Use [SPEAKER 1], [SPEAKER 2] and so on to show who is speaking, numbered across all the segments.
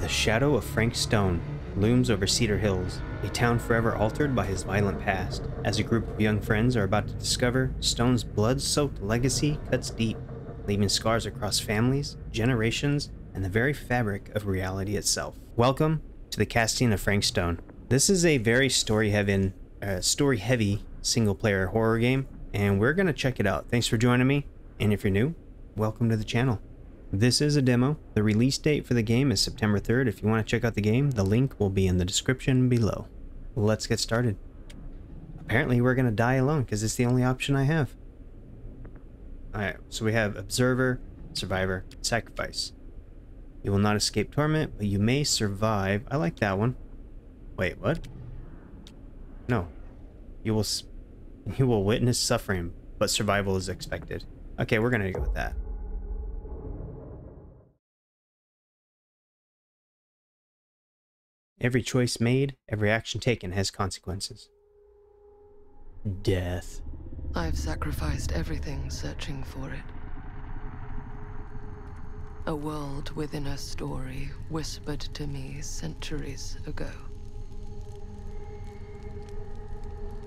[SPEAKER 1] The shadow of Frank Stone looms over Cedar Hills, a town forever altered by his violent past. As a group of young friends are about to discover, Stone's blood soaked legacy cuts deep, leaving scars across families, generations, and the very fabric of reality itself. Welcome to the casting of Frank Stone. This is a very story heavy, uh, story heavy single player horror game, and we're going to check it out. Thanks for joining me, and if you're new, welcome to the channel. This is a demo. The release date for the game is September 3rd. If you want to check out the game, the link will be in the description below. Let's get started. Apparently we're going to die alone because it's the only option I have. Alright, so we have Observer, Survivor, Sacrifice. You will not escape torment, but you may survive. I like that one. Wait, what? No. You will you will witness suffering, but survival is expected. Okay, we're going to go with that. Every choice made, every action taken has consequences. Death.
[SPEAKER 2] I've sacrificed everything searching for it. A world within a story whispered to me centuries ago.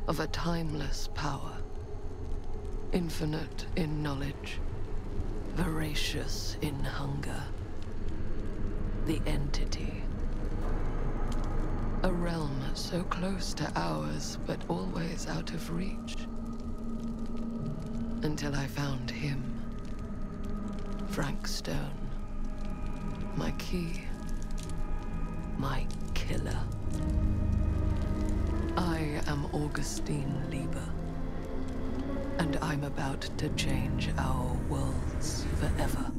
[SPEAKER 2] Of a timeless power, infinite in knowledge, voracious in hunger. The entity. A realm so close to ours, but always out of reach. Until I found him. Frank Stone. My key. My killer. I am Augustine Lieber. And I'm about to change our worlds forever.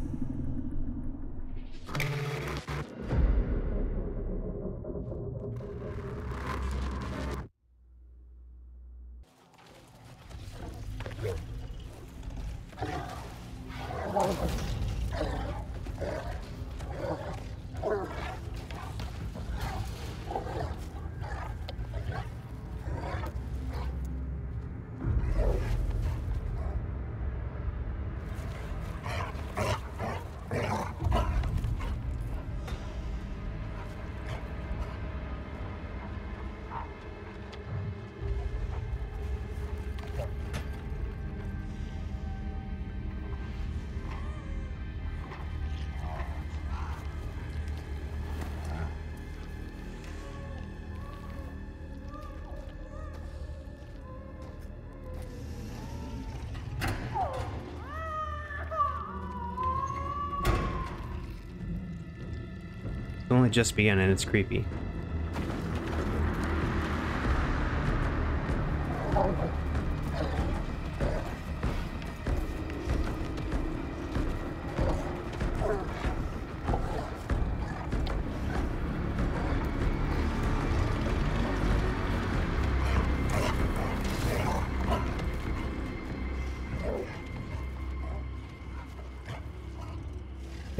[SPEAKER 1] Just begun and it's creepy.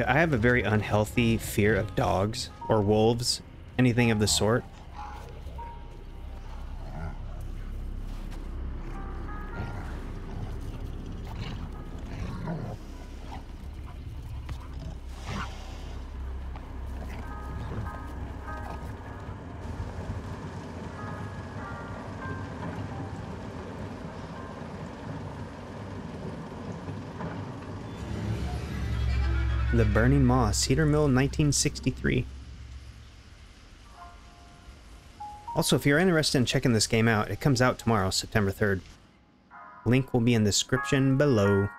[SPEAKER 1] I have a very unhealthy fear of dogs or wolves, anything of the sort. The Burning Moss, Cedar Mill, 1963. Also, if you're interested in checking this game out, it comes out tomorrow, September 3rd. Link will be in the description below.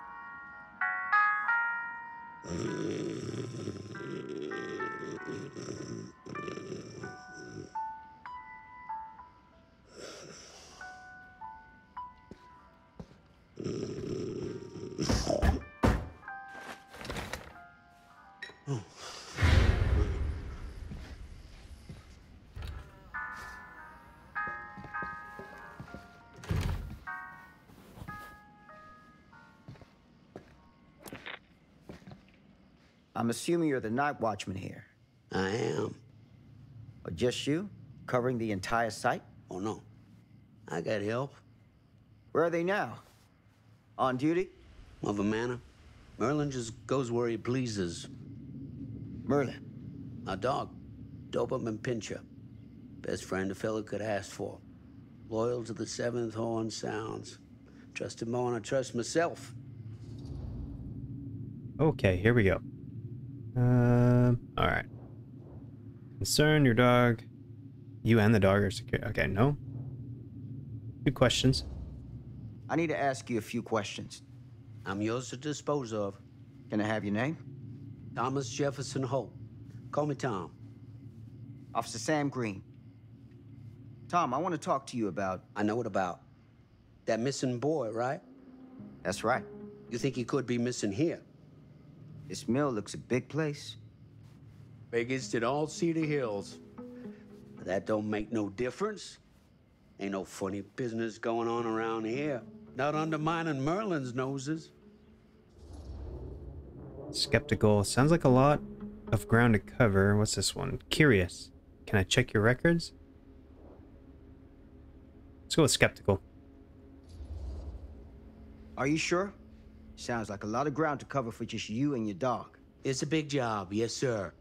[SPEAKER 3] Assuming you're the night watchman here.
[SPEAKER 4] I am.
[SPEAKER 3] Or just you? Covering the entire site?
[SPEAKER 4] Oh, no. I got help.
[SPEAKER 3] Where are they now? On duty?
[SPEAKER 4] Mother Manor. Merlin just goes where he pleases.
[SPEAKER 3] Merlin?
[SPEAKER 4] A dog. Doberman Pinscher. Best friend a fella could ask for. Loyal to the seventh horn sounds. Trust him more than I trust myself.
[SPEAKER 1] Okay, here we go. Um, all right. Concern your dog. You and the dog are secure. Okay, no. Good questions.
[SPEAKER 3] I need to ask you a few questions.
[SPEAKER 4] I'm yours to dispose of.
[SPEAKER 3] Can I have your name?
[SPEAKER 4] Thomas Jefferson Holt. Call me Tom.
[SPEAKER 3] Officer Sam Green. Tom, I want to talk to you about.
[SPEAKER 4] I know it about. That missing boy, right?
[SPEAKER 3] That's right.
[SPEAKER 4] You think he could be missing here?
[SPEAKER 3] This mill looks a big place.
[SPEAKER 4] Biggest in all Cedar Hills. But that don't make no difference. Ain't no funny business going on around here. Not undermining Merlin's noses.
[SPEAKER 1] Skeptical. Sounds like a lot of ground to cover. What's this one? Curious. Can I check your records? Let's go with skeptical.
[SPEAKER 3] Are you sure? Sounds like a lot of ground to cover for just you and your dog.
[SPEAKER 4] It's a big job, yes, sir.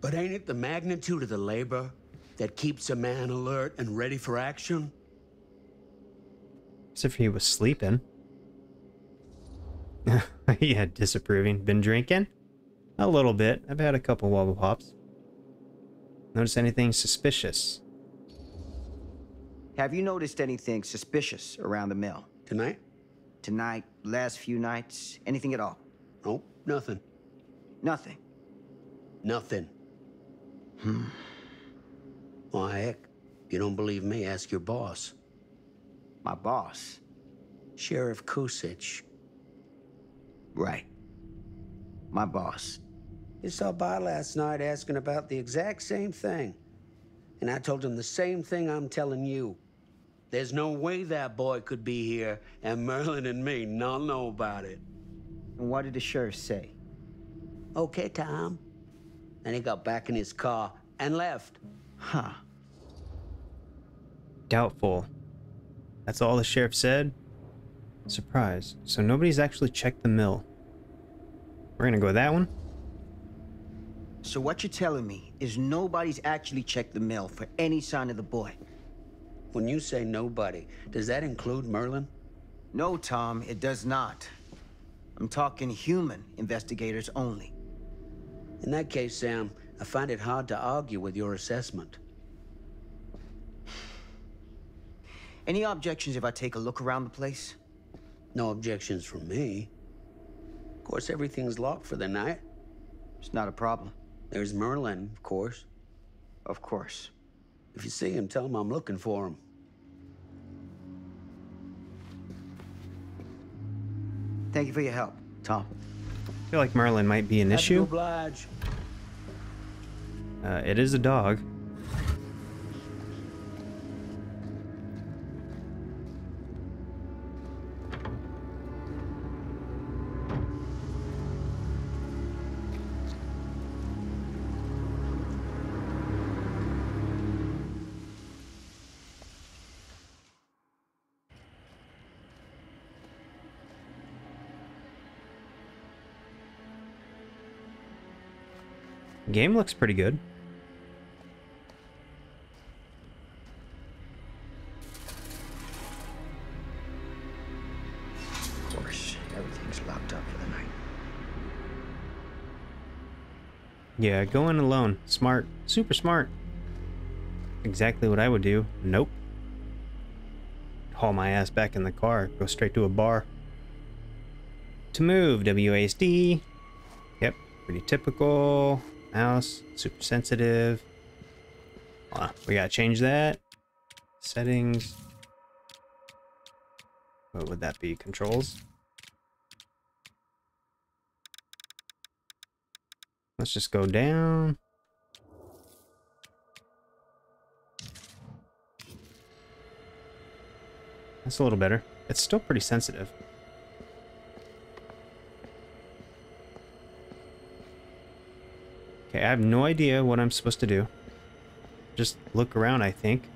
[SPEAKER 4] But ain't it the magnitude of the labor that keeps a man alert and ready for action?
[SPEAKER 1] As if he was sleeping. yeah, disapproving. Been drinking? A little bit. I've had a couple wobble pops. Notice anything suspicious?
[SPEAKER 3] Have you noticed anything suspicious around the mill?
[SPEAKER 4] Tonight?
[SPEAKER 3] Tonight, last few nights, anything at all?
[SPEAKER 4] Nope, nothing.
[SPEAKER 3] Nothing.
[SPEAKER 4] Nothing. Hmm. Why, heck, you don't believe me, ask your boss.
[SPEAKER 3] My boss.
[SPEAKER 4] Sheriff Kusich.
[SPEAKER 3] Right. My boss.
[SPEAKER 4] He stopped by last night asking about the exact same thing. And I told him the same thing I'm telling you. There's no way that boy could be here, and Merlin and me not know about it.
[SPEAKER 3] And what did the sheriff say?
[SPEAKER 4] Okay, Tom. Then he got back in his car and left.
[SPEAKER 3] Huh.
[SPEAKER 1] Doubtful. That's all the sheriff said? Surprise. So nobody's actually checked the mill. We're gonna go with that one?
[SPEAKER 3] So what you're telling me is nobody's actually checked the mill for any sign of the boy?
[SPEAKER 4] When you say nobody, does that include Merlin?
[SPEAKER 3] No, Tom, it does not. I'm talking human investigators only.
[SPEAKER 4] In that case, Sam, I find it hard to argue with your assessment.
[SPEAKER 3] Any objections if I take a look around the place?
[SPEAKER 4] No objections from me. Of course, everything's locked for the night.
[SPEAKER 3] It's not a problem.
[SPEAKER 4] There's Merlin, of course.
[SPEAKER 3] Of course.
[SPEAKER 4] If you see him, tell him I'm looking for him.
[SPEAKER 3] Thank you for your help, Tom.
[SPEAKER 1] I feel like Merlin might be an
[SPEAKER 4] to
[SPEAKER 1] issue.
[SPEAKER 4] oblige.
[SPEAKER 1] Uh, it is a dog. Game looks pretty good.
[SPEAKER 3] Of course, everything's locked up for the night.
[SPEAKER 1] Yeah, going alone. Smart. Super smart. Exactly what I would do. Nope. Haul my ass back in the car. Go straight to a bar. To move, WASD. Yep, pretty typical. Mouse, super sensitive. On, we gotta change that. Settings. What would that be? Controls? Let's just go down. That's a little better. It's still pretty sensitive. Okay, I have no idea what I'm supposed to do. Just look around, I think.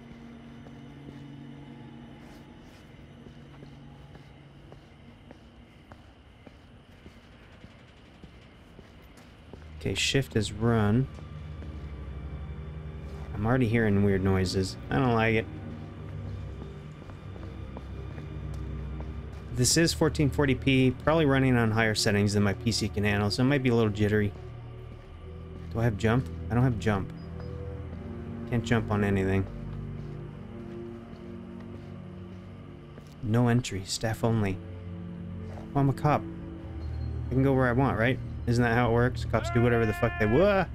[SPEAKER 1] Okay, shift is run. I'm already hearing weird noises. I don't like it. This is 1440p, probably running on higher settings than my PC can handle, so it might be a little jittery. Do I have jump? I don't have jump. Can't jump on anything. No entry, staff only. Oh, I'm a cop. I can go where I want, right? Isn't that how it works? Cops do whatever the fuck they want.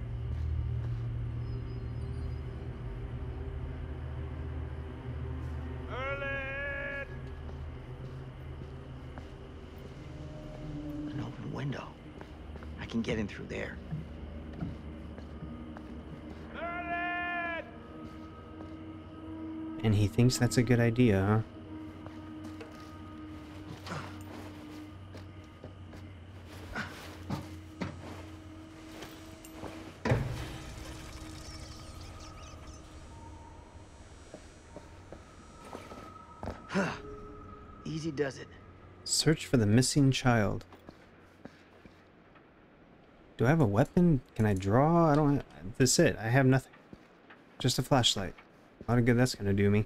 [SPEAKER 3] An open window. I can get in through there.
[SPEAKER 1] And he thinks that's a good idea, huh?
[SPEAKER 3] Easy does it.
[SPEAKER 1] Search for the missing child. Do I have a weapon? Can I draw? I don't. Ha that's it. I have nothing. Just a flashlight. A lot of good that's gonna do me.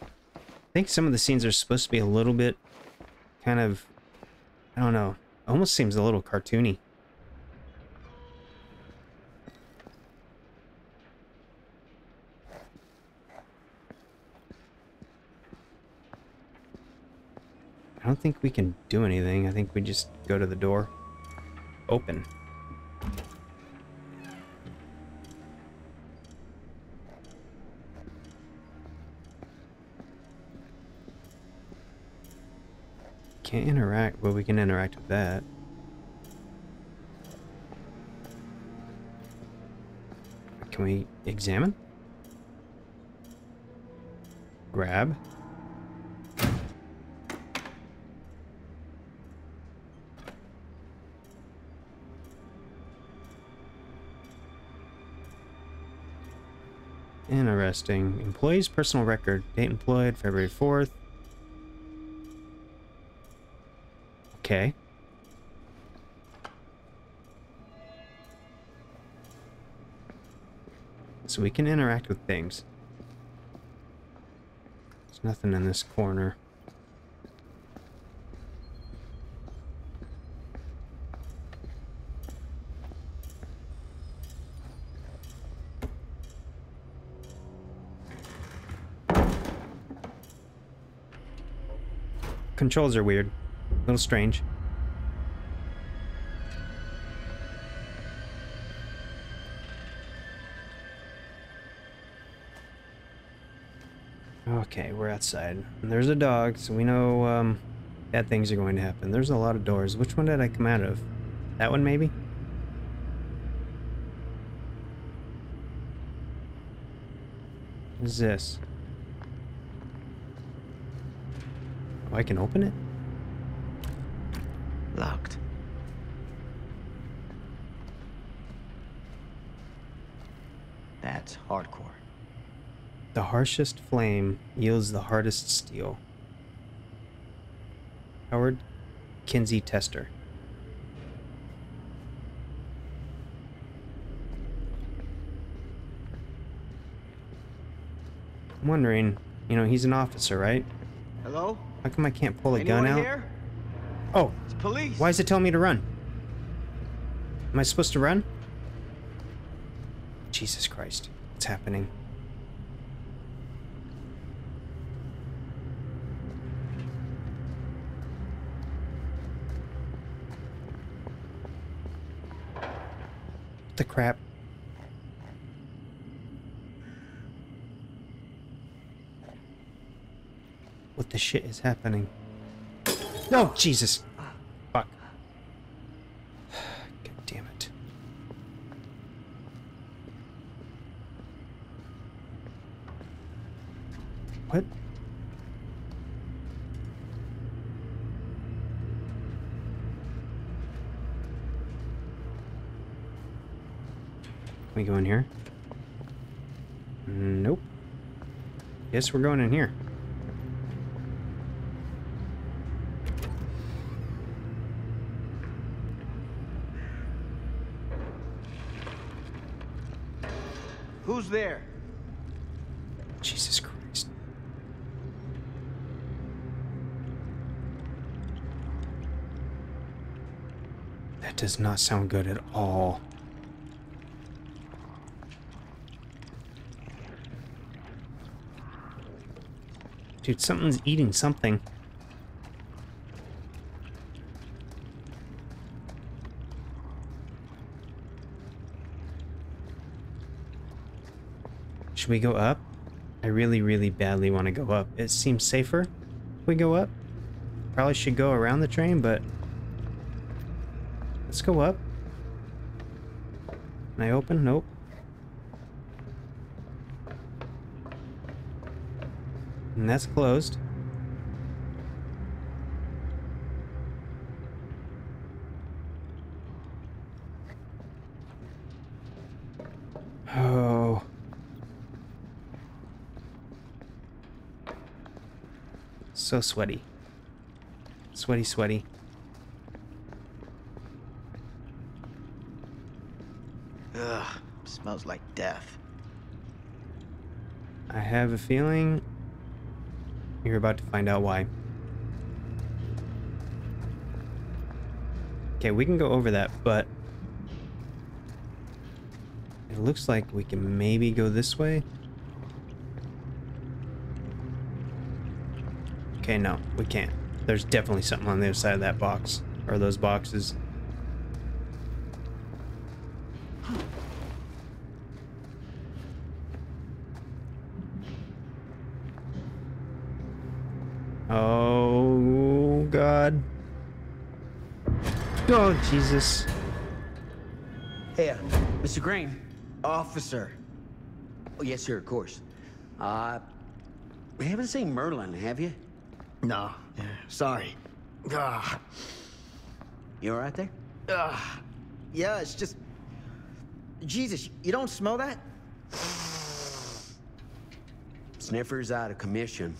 [SPEAKER 1] I think some of the scenes are supposed to be a little bit kind of I don't know. Almost seems a little cartoony. Think we can do anything. I think we just go to the door. Open. Can't interact, but we can interact with that. Can we examine? Grab. Interesting. Employee's personal record. Date employed, February 4th. Okay. So we can interact with things. There's nothing in this corner. Controls are weird. A little strange. Okay, we're outside. And there's a dog, so we know um, bad things are going to happen. There's a lot of doors. Which one did I come out of? That one, maybe? What is this? I can open it?
[SPEAKER 3] Locked. That's hardcore.
[SPEAKER 1] The harshest flame yields the hardest steel. Howard Kinsey Tester. I'm wondering, you know, he's an officer, right?
[SPEAKER 3] Hello?
[SPEAKER 1] How come I can't pull a
[SPEAKER 3] Anyone
[SPEAKER 1] gun out?
[SPEAKER 3] here?
[SPEAKER 1] Oh,
[SPEAKER 3] It's police.
[SPEAKER 1] why is it telling me to run? Am I supposed to run? Jesus Christ. What's happening? What the crap? The shit is happening? No, Jesus. Fuck. God damn it. What? Can we go in here? Nope. Guess we're going in here.
[SPEAKER 3] Who's there?
[SPEAKER 1] Jesus Christ. That does not sound good at all. Dude, something's eating something. Should we go up? I really, really badly want to go up. It seems safer we go up. Probably should go around the train, but let's go up. Can I open? Nope. And that's closed. Oh. So sweaty. Sweaty, sweaty.
[SPEAKER 3] Ugh, smells like death.
[SPEAKER 1] I have a feeling you're about to find out why. Okay, we can go over that, but it looks like we can maybe go this way. Okay, no, we can't. There's definitely something on the other side of that box, or those boxes. Oh, God. Oh, Jesus.
[SPEAKER 4] Hey, uh, Mr. Green.
[SPEAKER 3] Officer.
[SPEAKER 4] Oh, yes, sir, of course. Uh, we haven't seen Merlin, have you?
[SPEAKER 3] No, sorry. Ugh.
[SPEAKER 4] You all right there?
[SPEAKER 3] Ugh. Yeah, it's just... Jesus, you don't smell that?
[SPEAKER 4] Sniffer's out of commission.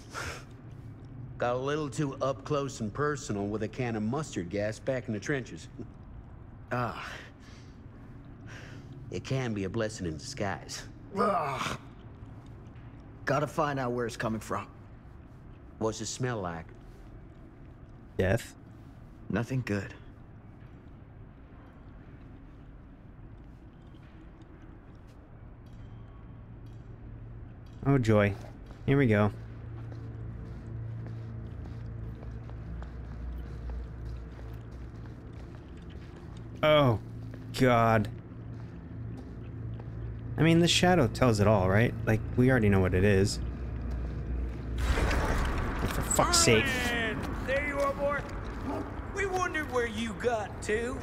[SPEAKER 4] Got a little too up close and personal with a can of mustard gas back in the trenches.
[SPEAKER 3] Ah.
[SPEAKER 4] It can be a blessing in disguise.
[SPEAKER 3] Ugh. Gotta find out where it's coming from.
[SPEAKER 4] What's it smell like?
[SPEAKER 1] Death.
[SPEAKER 3] Nothing good.
[SPEAKER 1] Oh, joy. Here we go. Oh, God. I mean, the shadow tells it all, right? Like, we already know what it is. Fuck's sake.
[SPEAKER 5] Merlin! There you are, boy. We wondered where you got to.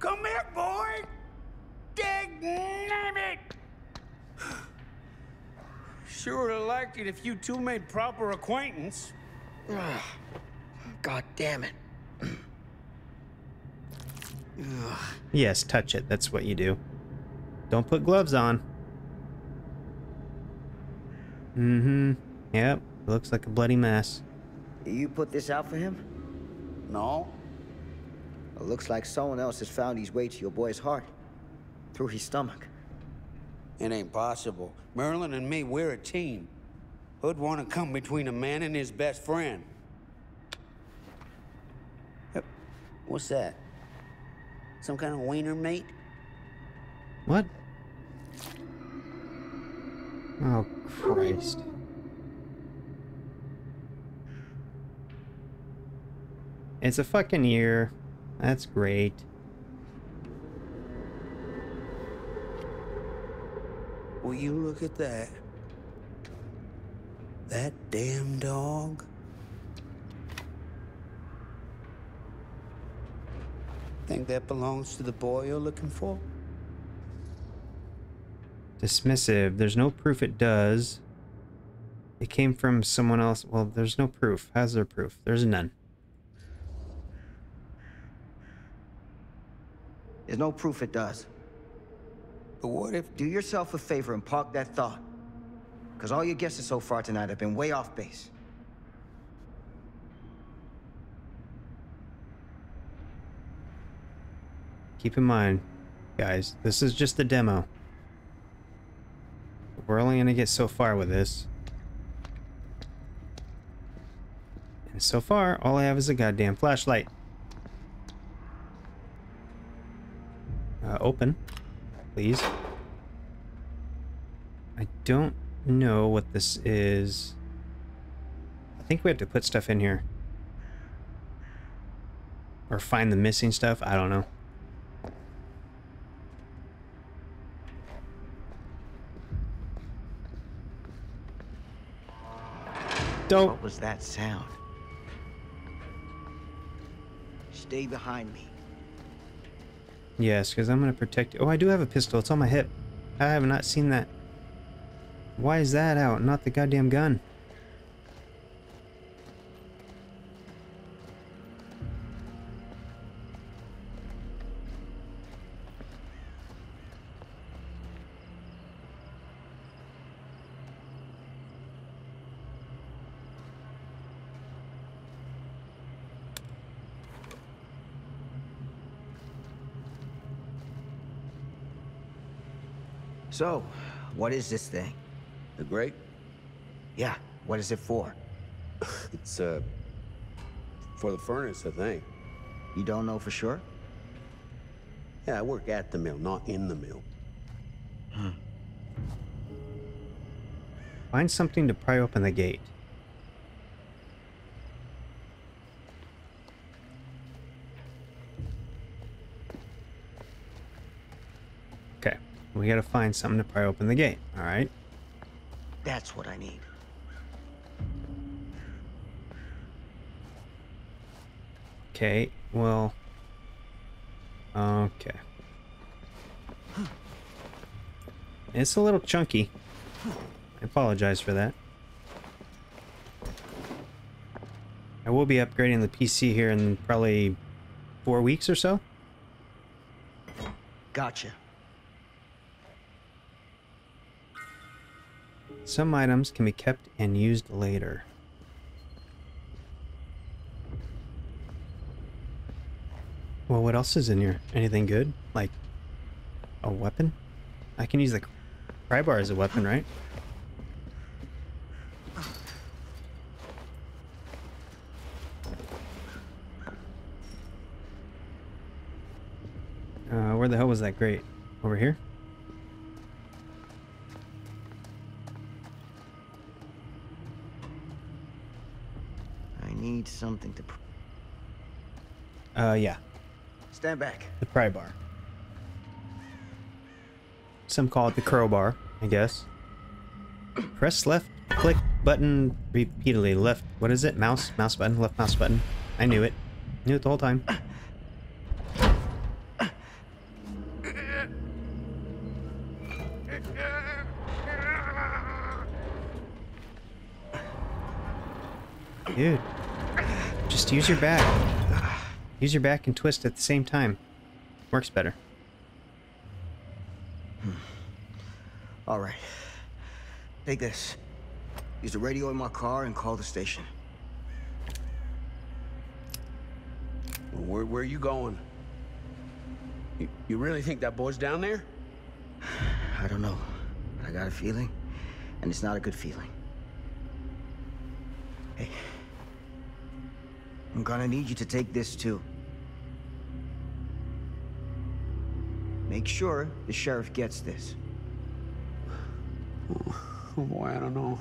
[SPEAKER 5] Come here, boy. Dag name it. Sure would have liked it if you two made proper acquaintance.
[SPEAKER 3] God damn it.
[SPEAKER 1] Yes, touch it. That's what you do. Don't put gloves on. Mm-hmm. Yep. Looks like a bloody mess.
[SPEAKER 3] You put this out for him?
[SPEAKER 5] No.
[SPEAKER 3] It looks like someone else has found his way to your boy's heart. Through his stomach.
[SPEAKER 5] It ain't possible. Merlin and me, we're a team. Who'd want to come between a man and his best friend? Yep. What's that? Some kind of wiener mate?
[SPEAKER 1] What? Oh, Christ. It's a fucking ear. That's great.
[SPEAKER 5] Will you look at that? That damn dog? Think that belongs to the boy you're looking for?
[SPEAKER 1] Dismissive. There's no proof it does. It came from someone else. Well, there's no proof. How's there proof? There's none.
[SPEAKER 3] There's no proof it does.
[SPEAKER 5] But what if...
[SPEAKER 3] Do yourself a favor and park that thought. Because all your guesses so far tonight have been way off base.
[SPEAKER 1] Keep in mind, guys, this is just a demo. We're only going to get so far with this. And so far, all I have is a goddamn flashlight. Uh, open, please. I don't know what this is. I think we have to put stuff in here. Or find the missing stuff. I don't know. Don't.
[SPEAKER 3] What was that sound? Stay behind me.
[SPEAKER 1] Yes, because I'm going to protect you. Oh, I do have a pistol. It's on my hip. I have not seen that. Why is that out? Not the goddamn gun.
[SPEAKER 3] So, what is this thing?
[SPEAKER 5] The grate?
[SPEAKER 3] Yeah, what is it for?
[SPEAKER 5] It's, uh... For the furnace, I think.
[SPEAKER 3] You don't know for sure?
[SPEAKER 5] Yeah, I work at the mill, not in the mill. Hmm.
[SPEAKER 1] Find something to pry open the gate. Okay, we gotta find something to pry open the gate, alright?
[SPEAKER 3] That's what I need.
[SPEAKER 1] Okay, well... Okay. It's a little chunky. I apologize for that. I will be upgrading the PC here in probably four weeks or so.
[SPEAKER 3] Gotcha.
[SPEAKER 1] Some items can be kept and used later. Well, what else is in here? Anything good? Like a weapon? I can use the pry bar as a weapon, right? Uh, where the hell was that grate? Over here?
[SPEAKER 3] Something to... Pr
[SPEAKER 1] Uh, yeah.
[SPEAKER 3] Stand back.
[SPEAKER 1] The pry bar. Some call it the crowbar, I guess. Press left click button repeatedly. Left, what is it? Mouse, mouse button, left mouse button. I knew it. Knew it the whole time. Dude, just use your back. Use your back and twist at the same time. Works better. Hmm.
[SPEAKER 3] All right. Take this. Use the radio in my car and call the station.
[SPEAKER 5] Where, where are you going? You, you really think that boy's down there?
[SPEAKER 3] I don't know. I got a feeling, and it's not a good feeling. Hey. I'm gonna need you to take this too. Make sure the sheriff gets this.
[SPEAKER 5] Oh boy, I don't know.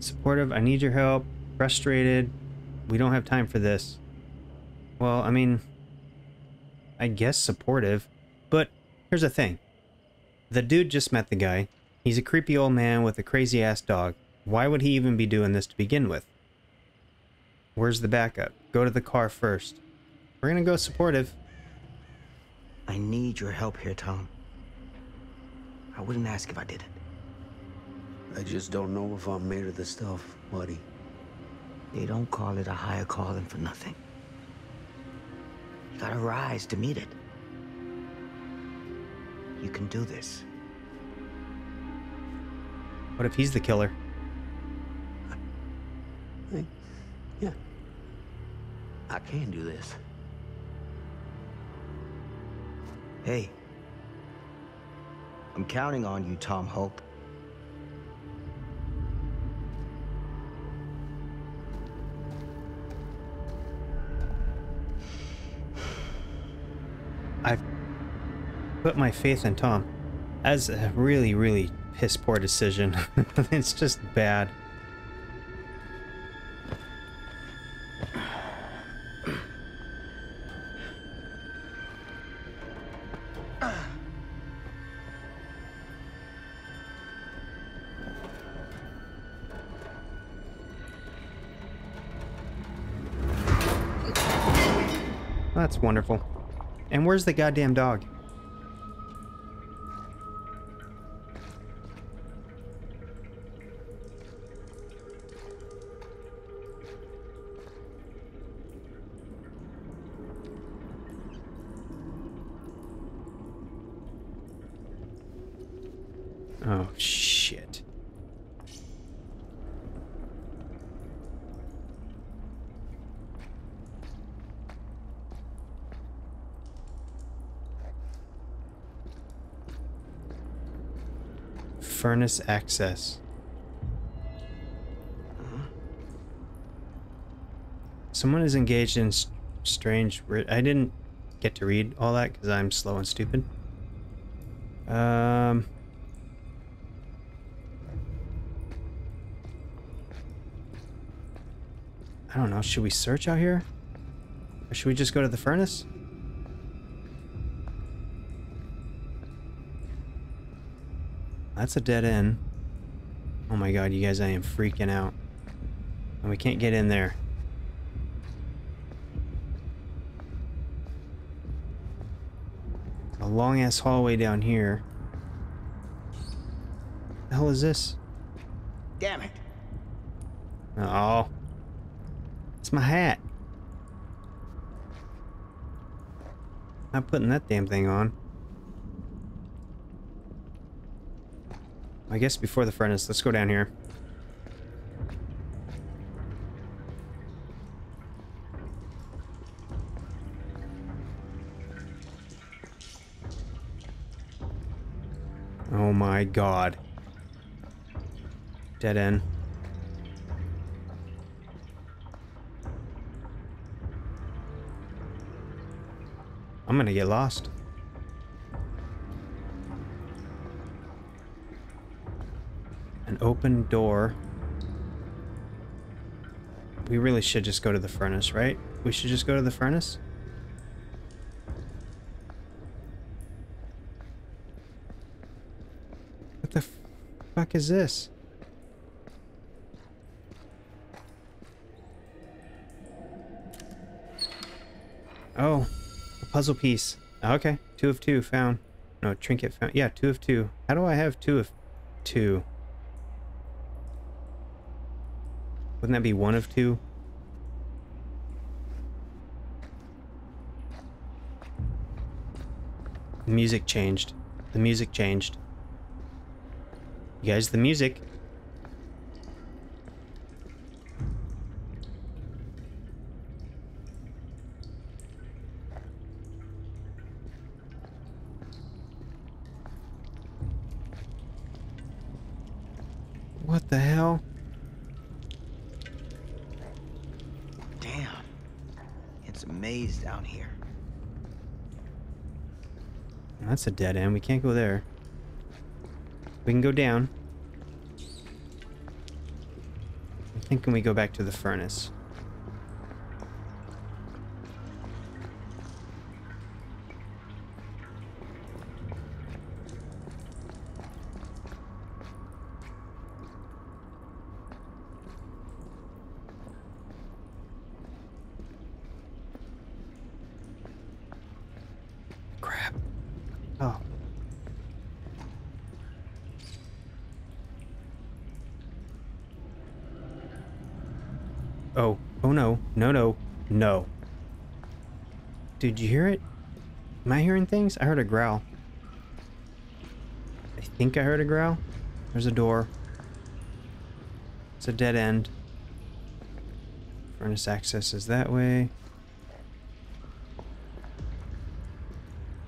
[SPEAKER 1] Supportive, I need your help. Frustrated, we don't have time for this. Well, I mean, I guess supportive, but here's the thing. The dude just met the guy. He's a creepy old man with a crazy ass dog. Why would he even be doing this to begin with? Where's the backup? Go to the car first. We're gonna go supportive.
[SPEAKER 3] I need your help here, Tom. I wouldn't ask if I didn't.
[SPEAKER 5] I just don't know if I'm made of the stuff, buddy.
[SPEAKER 3] They don't call it a higher calling for nothing. You gotta rise to meet it. You can do this.
[SPEAKER 1] What if he's the killer?
[SPEAKER 4] Hey, yeah. I can do this.
[SPEAKER 3] Hey. I'm counting on you, Tom Hope.
[SPEAKER 1] I put my faith in Tom. That's a really, really piss poor decision. it's just bad. Wonderful. And where's the goddamn dog? Oh, shit. Furnace access. Someone is engaged in strange. I didn't get to read all that because I'm slow and stupid. Um. I don't know. Should we search out here? Or should we just go to the furnace? That's a dead end. Oh my god, you guys, I am freaking out. And we can't get in there. A long ass hallway down here. The hell is this?
[SPEAKER 3] Damn it.
[SPEAKER 1] Oh. It's my hat. I'm putting that damn thing on. I guess before the furnace, let's go down here. Oh my god. Dead end. I'm gonna get lost. Open door. We really should just go to the furnace, right? We should just go to the furnace? What the fuck is this? Oh, a puzzle piece. Okay, two of two found. No, trinket found. Yeah, two of two. How do I have two of two? Wouldn't that be one of two? The music changed. The music changed. You guys, the music. What the hell?
[SPEAKER 3] Damn. It's a maze down here.
[SPEAKER 1] That's a dead end. We can't go there. We can go down. I think thinking we go back to the furnace. Did you hear it? Am I hearing things? I heard a growl. I think I heard a growl. There's a door. It's a dead end. Furnace access is that way.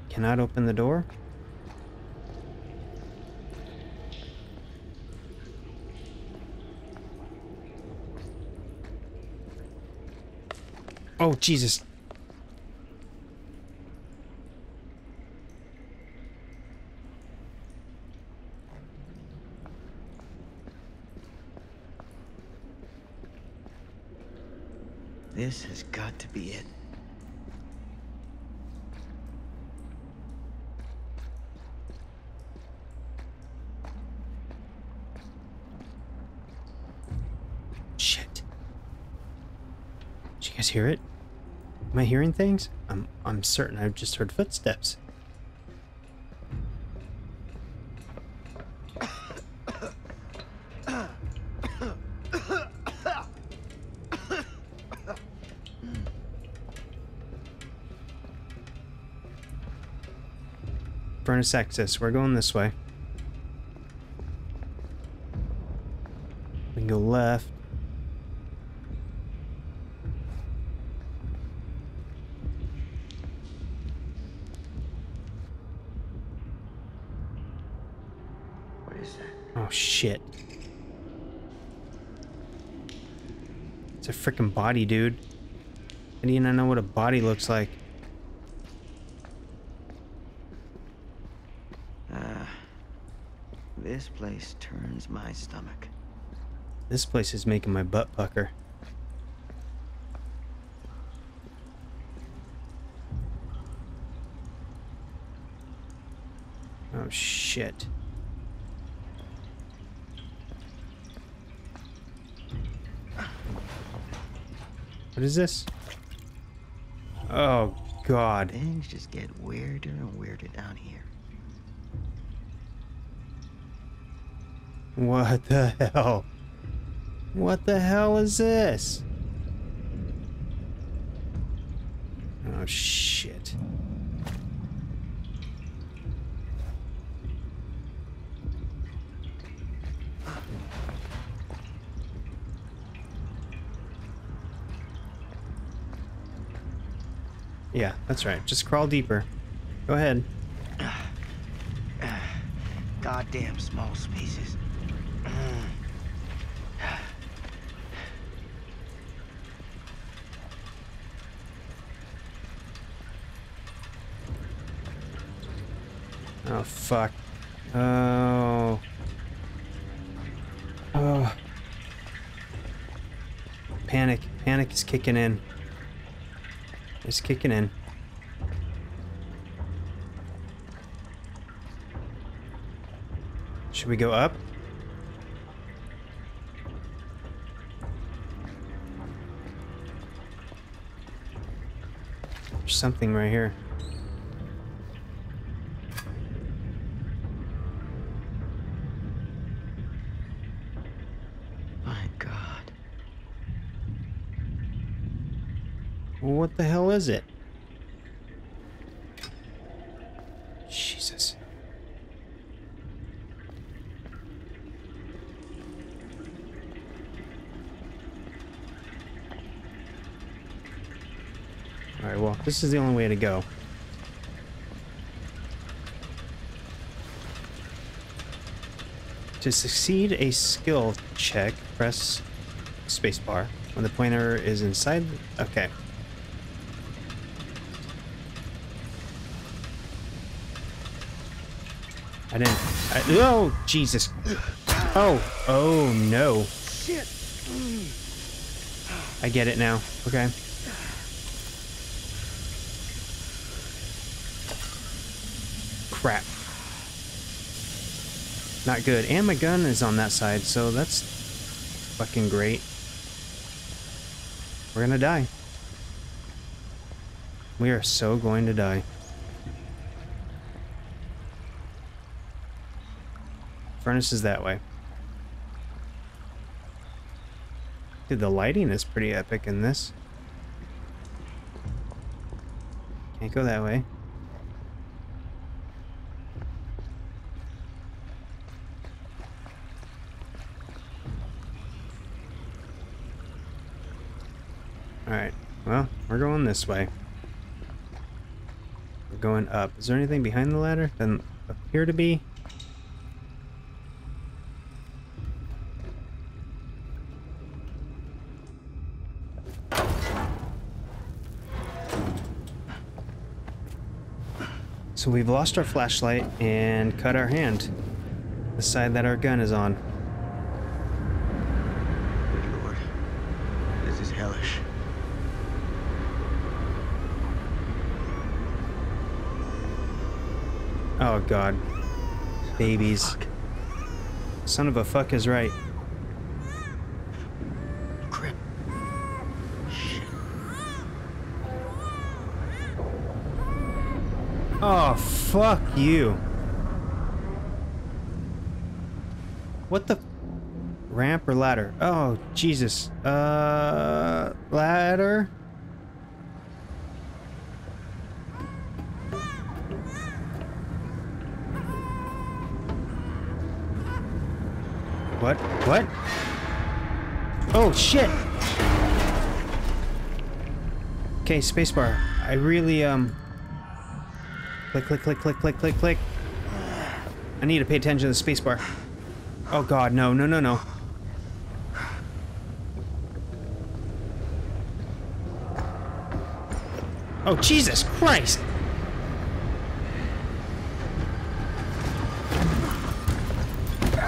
[SPEAKER 1] Cannot open the door. Oh, Jesus.
[SPEAKER 3] This has got to be it.
[SPEAKER 1] Shit. Did you guys hear it? Am I hearing things? I'm I'm certain I've just heard footsteps. Furnace access. We're going this way. We can go left.
[SPEAKER 3] What is that?
[SPEAKER 1] Oh shit. It's a freaking body, dude. How do you not know what a body looks like?
[SPEAKER 3] Ah. this place turns my stomach.
[SPEAKER 1] This place is making my butt pucker. Oh shit. What is this? Oh god.
[SPEAKER 3] Things just get weirder and weirder down here.
[SPEAKER 1] What the hell? What the hell is this? Oh shit. Yeah, that's right. Just crawl deeper. Go ahead.
[SPEAKER 3] Goddamn small spaces.
[SPEAKER 1] Oh, fuck. Oh. Oh. Panic. Panic is kicking in. It's kicking in. Should we go up? There's something right here.
[SPEAKER 3] My God.
[SPEAKER 1] What the hell is it? Jesus. Alright, well, this is the only way to go. To succeed a skill check, press spacebar when the pointer is inside. Okay. I didn't. I, oh, Jesus. Oh, oh no.
[SPEAKER 5] Shit!
[SPEAKER 1] I get it now. Okay. Crap. Not good. And my gun is on that side, so that's fucking great. We're gonna die. We are so going to die. Furnace is that way. Dude, the lighting is pretty epic in this. Can't go that way. Alright, well, we're going this way. We're going up. Is there anything behind the ladder? Doesn't appear to be. So we've lost our flashlight and cut our hand. The side that our gun is on.
[SPEAKER 3] Good lord. This is hellish.
[SPEAKER 1] Oh god. Babies.
[SPEAKER 3] Fuck.
[SPEAKER 1] Son of a fuck is right.
[SPEAKER 3] Shit.
[SPEAKER 1] Oh, fuck you. What the? Ramp or ladder? Oh, Jesus. Uh, ladder? Oh, shit! Okay, spacebar. I really, um... Click, click, click, click, click, click, click. I need to pay attention to the spacebar. Oh god, no, no, no, no. Oh, Jesus Christ!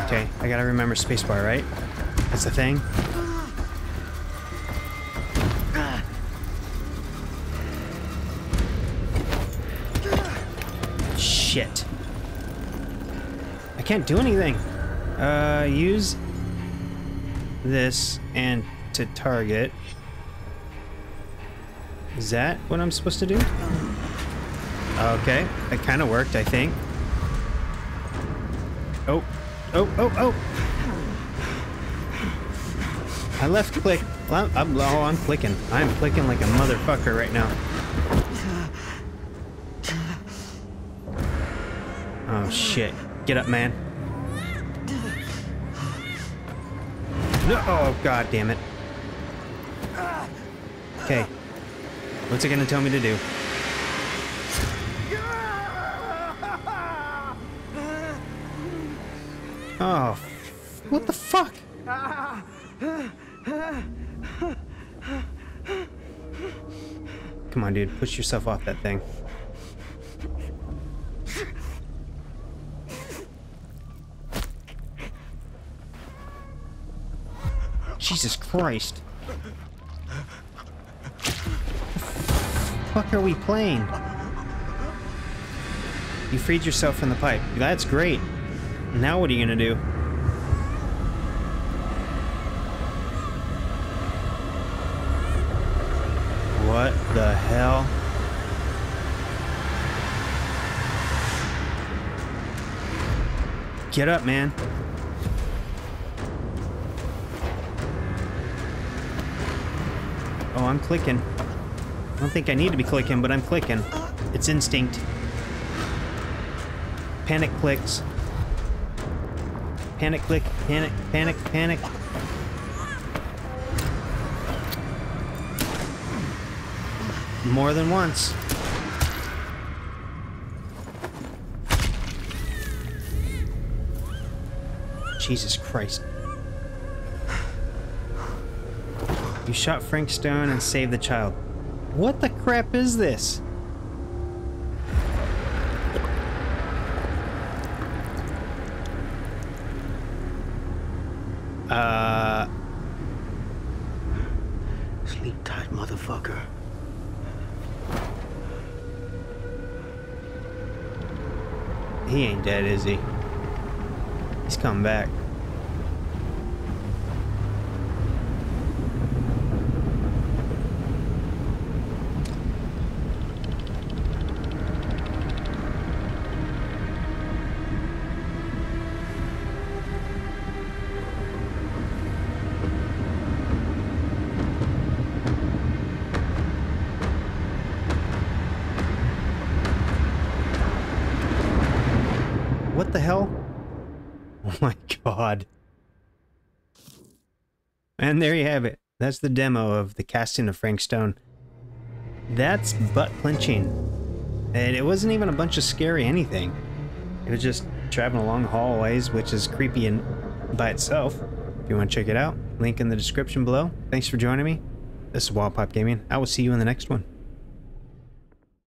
[SPEAKER 1] Okay, I gotta remember spacebar, right? That's the thing. Shit. I can't do anything. Uh, use this and to target. Is that what I'm supposed to do? Okay, that kind of worked, I think. Oh, oh, oh, oh! I left click. Well, I'm, oh, I'm clicking. I'm clicking like a motherfucker right now. Shit! Get up, man. No! Oh god damn it! Okay. What's it gonna tell me to do? Oh, what the fuck? Come on, dude, push yourself off that thing. Jesus Christ. Fuck are we playing? You freed yourself from the pipe. That's great. Now what are you gonna do? What the hell? Get up, man. I'm clicking. I don't think I need to be clicking, but I'm clicking. It's instinct. Panic clicks. Panic click, panic, panic, panic. More than once. Jesus Christ. You shot Frank Stone and saved the child. What the crap is this? Uh,
[SPEAKER 3] Sleep tight, motherfucker.
[SPEAKER 1] he ain't dead, is he? He's coming back. And there you have it. That's the demo of the casting of Frank Stone. That's butt clenching. And it wasn't even a bunch of scary anything. It was just traveling along hallways, which is creepy in by itself. If you want to check it out, link in the description below. Thanks for joining me. This is Wobble Pop Gaming. I will see you in the next one.